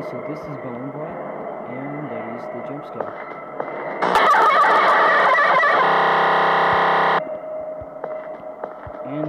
Okay, so this is Bone Boy, and that is the jump scare. And